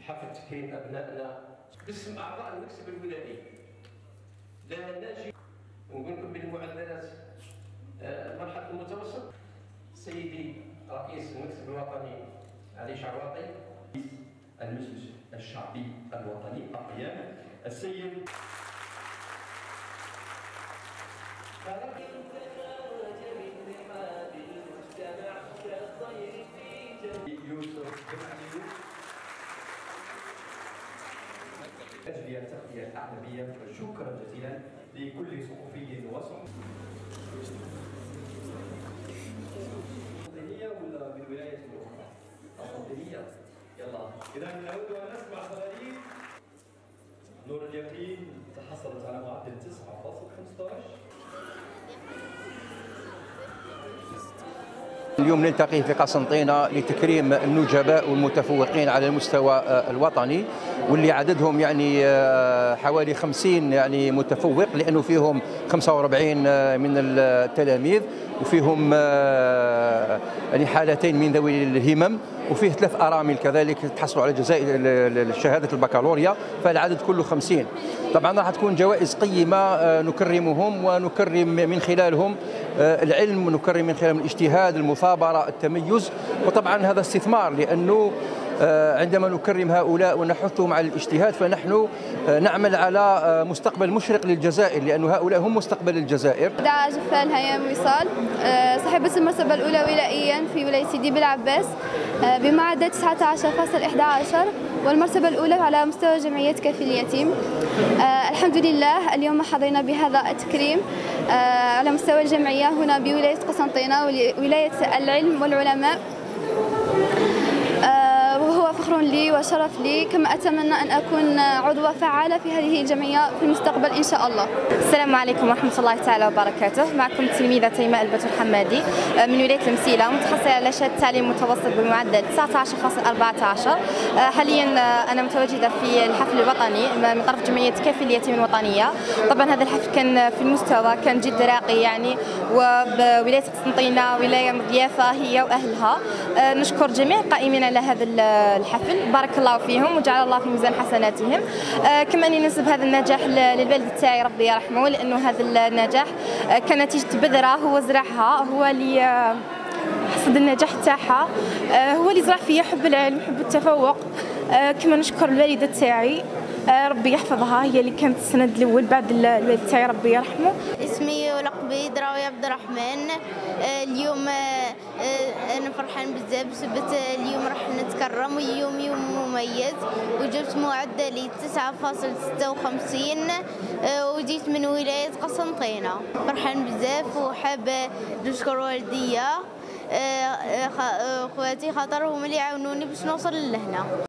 حفل تكريم أبنائنا. باسم أعضاء المكتب الولائي لا نجي ونقول لكم بالمعدلات آه، مرحلة المتوسط. سيدي رئيس المكتب الوطني علي شعواطي المجلس الشعبي الوطني القيام السيد أجل التغطية الأعلامية شكرا جزيلا لكل صحفي وصحفي. ولا من ولاية؟ القسطنطينية يلا. إذا نور اليقين تحصلت على معدل 9.15 اليوم نلتقي في قسنطينة لتكريم النجباء والمتفوقين على المستوى آه، الوطني واللي عددهم يعني آه، حوالي 50 يعني متفوق لأنه فيهم 45 آه، من التلاميذ وفيهم يعني حالتين من ذوي الهمم وفيه ثلاث أرامل كذلك تحصلوا على جزائر شهادة البكالوريا فالعدد كله 50 طبعا راح تكون جوائز قيمة نكرمهم ونكرم من خلالهم العلم ونكرم من خلالهم الاجتهاد المثابرة التميز. وطبعا هذا استثمار لأنه آه، عندما نكرم هؤلاء ونحثهم على الاجتهاد فنحن آه، نعمل على آه، مستقبل مشرق للجزائر لأن هؤلاء هم مستقبل الجزائر. دعا جفال هيام وصال. آه، صاحبة المرتبة الأولى ولائيا في ولاية سيدي بلعباس آه، بمعدل 19.11 والمرتبة الأولى على مستوى جمعية كافي اليتيم. آه، الحمد لله اليوم حظينا بهذا التكريم. آه، على مستوى الجمعية هنا بولاية قسنطينة ولاية العلم والعلماء. آه، لي وشرف لي. كما أتمنى أن أكون عضوة فعالة في هذه الجمعية في المستقبل إن شاء الله. السلام عليكم ورحمة الله تعالى وبركاته. معكم التلميذة تيماء البتول حمادي آه، من ولاية المسيلة متخصصة على شهادة تعليم متوسط بمعدل 19.14 آه، حاليا آه، أنا متواجدة في الحفل الوطني من طرف جمعية كافي اليتيم الوطنية. طبعا هذا الحفل كان في المستوى كان جد راقي يعني وبولاية قسنطينة ولاية مضيافة هي وأهلها. نشكر جميع القائمين على هذا الحفل. بارك الله فيهم وجعل الله في ميزان حسناتهم. آه، كما ننسب هذا النجاح ل- للوالد تاعي ربي يرحمه لأنه هذا النجاح آه، كان نتيجه بذره هو زرعها هو اللي آه، حصد النجاح تاعها. هو اللي زرع فيا حب العلم حب التفوق. كما نشكر الوالدة تاعي. ربي يحفظها هي اللي كانت السند الأول بعد ال- الوالد تاعي ربي يرحمه. اسمي ولقبي دراوي عبد الرحمن. اليوم أنا فرحان بزاف بسبب اليوم راح نتكرم واليوم يوم مميز. وجبت معدلي 9.56 آه، وجيت من ولاية قسنطينة. فرحان بزاف وحابة نشكر والديا آه، آه، خواتي خاطر هم اللي عاونوني باش نوصل لهنا.